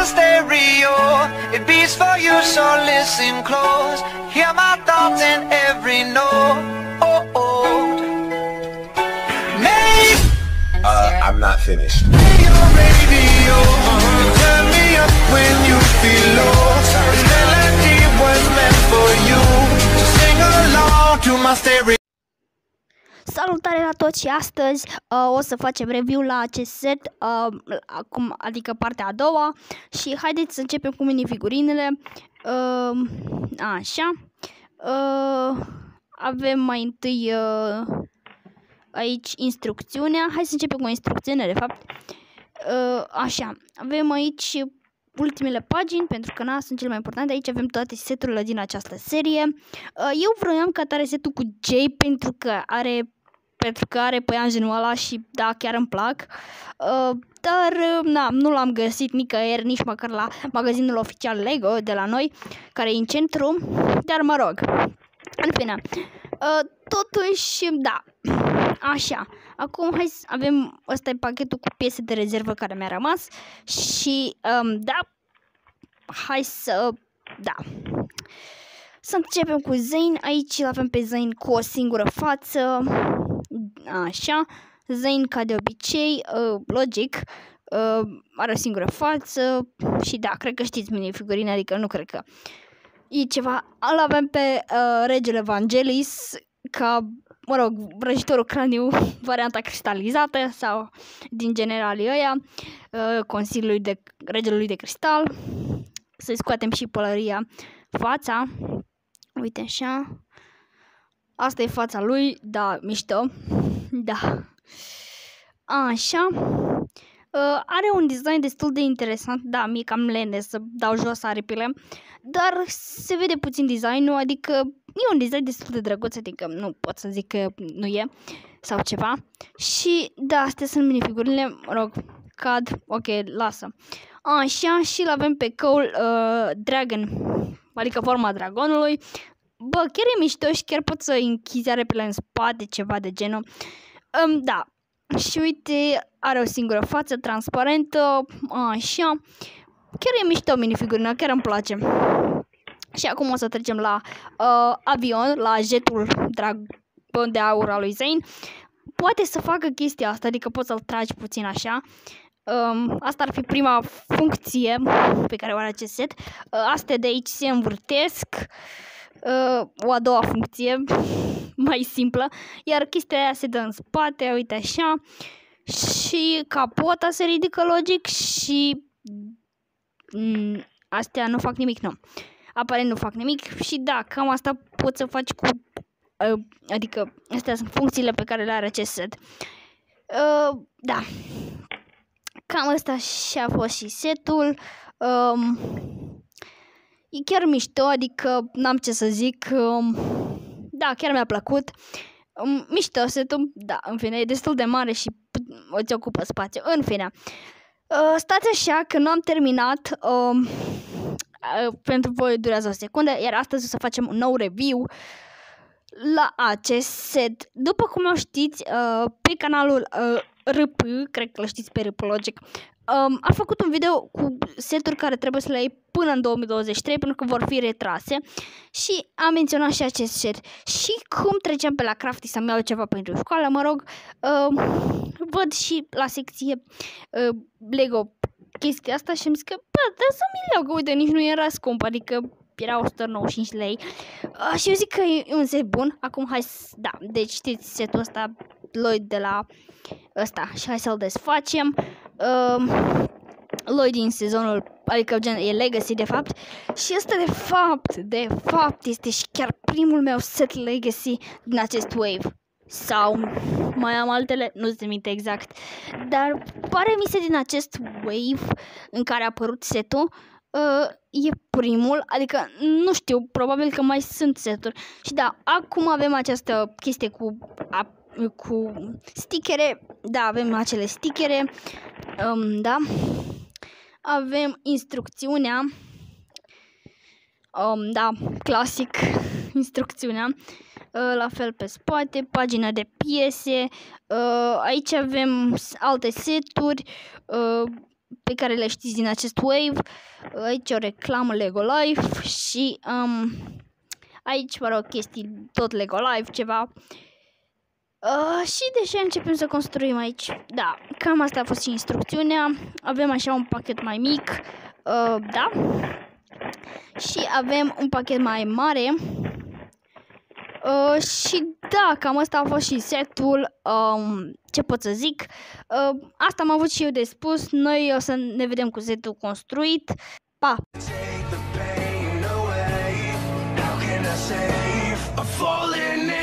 a stereo. It beats for you, so listen close. Hear my thoughts in every note. Oh, oh. Uh, I'm not finished. your radio. Turn me up when you feel low. This melody was meant for you. So sing along to my stereo. Salutare la toți și astăzi uh, o să facem review la acest set, uh, acum, adică partea a doua și haideți să începem cu minifigurinele. Uh, așa. Uh, avem mai întâi uh, aici instrucțiunea. Hai să începem cu instrucțiunea, de fapt. Uh, așa, avem aici ultimele pagini, pentru că na, sunt cele mai importante. Aici avem toate seturile din această serie. Uh, eu vroiam ca tare setul cu Jay pentru că are pentru că are păianjenul ăla și da, chiar îmi plac. Uh, dar uh, na, nu l-am găsit nicăieri, nici măcar la magazinul oficial Lego de la noi, care e în centru, dar mă rog. În fine, uh, totuși, da, așa. Acum hai să avem, ăsta e pachetul cu piese de rezervă care mi-a rămas și, um, da, hai să, da, să începem cu Zayn. Aici îl avem pe Zayn cu o singură față. Așa. Zayn, ca de obicei, uh, logic, uh, are o singură față și da, cred că știți minifigurine, adică nu cred că e ceva. Îl avem pe uh, regele Vangelis ca, mă rog, vrăjitorul craniu, varianta cristalizată sau din generalii ăia, uh, Consiliului de regelui de cristal. Să-i scoatem și pălăria fața. Uite așa. Asta e fața lui, da, mișto. Da. Așa. Uh, are un design destul de interesant, da, mi cam lene să dau jos aripile, dar se vede puțin designul, adică e un design destul de drăguț, adică nu pot să zic că nu e sau ceva. Și da, astea sunt minifigurile, mă rog, cad, ok, lasă. Așa, și l avem pe Cole uh, Dragon, adică forma dragonului. Bă, chiar e mișto și chiar pot să închizi arepile în spate, ceva de genul. Um, da, și uite, are o singură față transparentă, așa. Chiar e mișto minifigurina, chiar îmi place. Și acum o să trecem la uh, avion, la jetul dragon de aur al lui Zayn. Poate să facă chestia asta, adică poți să-l tragi puțin așa. Um, asta ar fi prima funcție pe care o are acest set. Uh, astea de aici se învârtesc. Uh, o a doua funcție, mai simplă. Iar chestia aia se dă în spate, uite așa. Și capota se ridică logic și... Mm, astea nu fac nimic, nu. Aparent nu fac nimic și da, cam asta poți să faci cu... Uh, adică, astea sunt funcțiile pe care le are acest set. Uh, da, Cam asta și-a fost și setul. Um, e chiar mișto, adică n-am ce să zic. Um, da, chiar mi-a plăcut. Um, mișto setul, da, în fine, e destul de mare și îți ocupă spațiu. În fine, uh, stați așa că nu am terminat. Um, uh, pentru voi durează o secundă, iar astăzi o să facem un nou review la acest set. După cum o știți, uh, pe canalul uh, RP, cred că l știți pe RP Logic, um, a făcut un video cu seturi care trebuie să le iei până în 2023, pentru că vor fi retrase și am menționat și acest set. Și cum treceam pe la Crafty să-mi iau ceva pentru școală, mă rog, uh, văd și la secție uh, Lego chestia asta și am zis că, bă, da să mi iau, că uite, nici nu era scump, adică era 195 lei. Uh, și eu zic că e un set bun. Acum hai să... Da, deci știți setul ăsta Lloyd de la ăsta. Și hai să-l desfacem. Uh, Lloyd din sezonul, adică gen, e Legacy de fapt. Și ăsta de fapt, de fapt, este și chiar primul meu set Legacy din acest wave. Sau mai am altele, nu se minte exact. Dar pare mi se din acest wave în care a apărut setul uh, e primul, adică nu știu, probabil că mai sunt seturi. Și da, acum avem această chestie cu, a, cu stickere, da, avem acele stickere, um, da, avem instrucțiunea, um, da, clasic, instrucțiunea, uh, la fel pe spate, pagina de piese, uh, aici avem alte seturi, uh, pe care le știți din acest wave. Aici o reclamă Lego Life și um, aici, mă rog, chestii tot Lego Life, ceva. Uh, și deja începem să construim aici. Da, cam asta a fost și instrucțiunea. Avem așa un pachet mai mic. Uh, da. Și avem un pachet mai mare. Uh, și da, cam asta a fost și setul. Um, ce pot să zic? Uh, asta am avut și eu de spus. Noi o să ne vedem cu setul construit. Pa! Take the pain away. How can I save? I'm falling